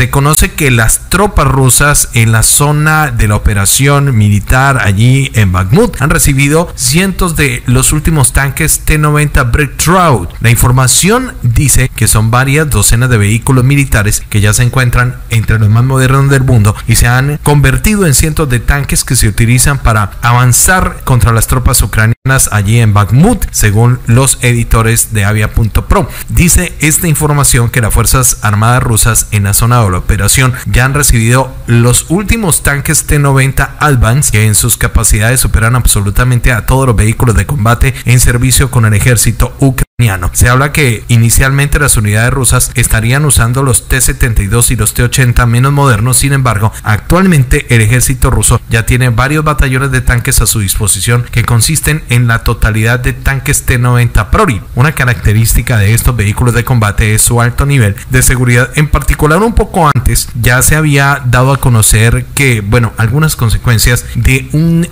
se conoce que las tropas rusas en la zona de la operación militar allí en Bakhmut han recibido cientos de los últimos tanques T-90 Breakthrough. La información dice que son varias docenas de vehículos militares que ya se encuentran entre los más modernos del mundo y se han convertido en cientos de tanques que se utilizan para avanzar contra las tropas ucranianas allí en Bakhmut, según los editores de Avia.pro. Dice esta información que las Fuerzas Armadas rusas en la zona de la operación ya han recibido los últimos tanques T-90 Advance que en sus capacidades superan absolutamente a todos los vehículos de combate en servicio con el ejército ucraniano. Se habla que inicialmente las unidades rusas estarían usando los T-72 y los T-80 menos modernos, sin embargo, actualmente el ejército ruso ya tiene varios batallones de tanques a su disposición que consisten en la totalidad de tanques T-90 Prori. Una característica de estos vehículos de combate es su alto nivel de seguridad, en particular un poco antes ya se había dado a conocer que, bueno, algunas consecuencias de un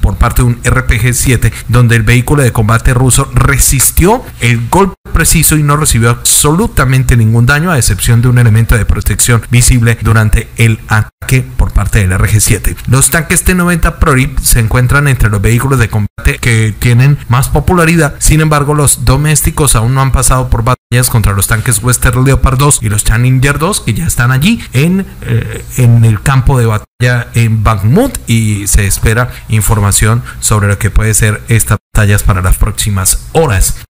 por parte de un RPG-7 donde el vehículo de combate ruso resistió el golpe preciso y no recibió absolutamente ningún daño a excepción de un elemento de protección visible durante el ataque por parte del RG-7. Los tanques T-90 Prorip se encuentran entre los vehículos de combate que tienen más popularidad, sin embargo los domésticos aún no han pasado por batallas contra los tanques Western Leopard 2 y los Challenger 2 que ya están allí en, eh, en el campo de batalla en Bakhmut y se espera información sobre lo que puede ser estas batallas para las próximas horas.